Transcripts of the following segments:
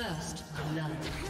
First blood.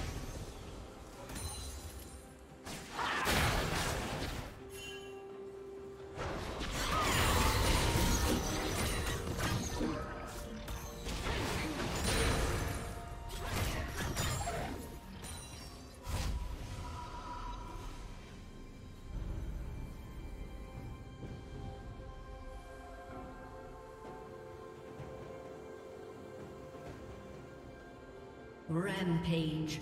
Rampage.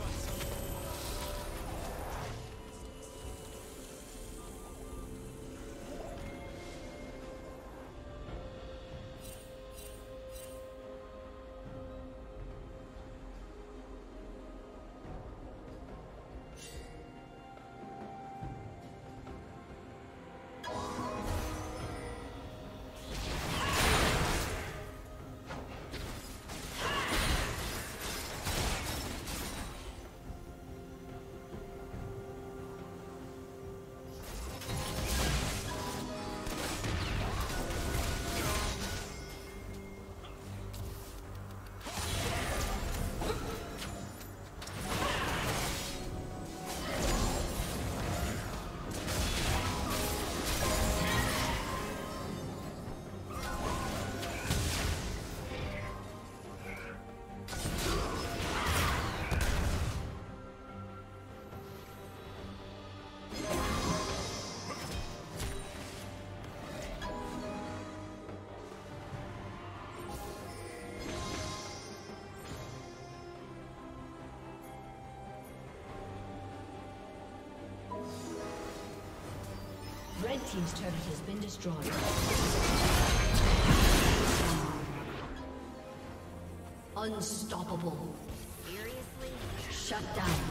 Got someone. Team's turret has been destroyed. Unstoppable. Seriously? Shut down.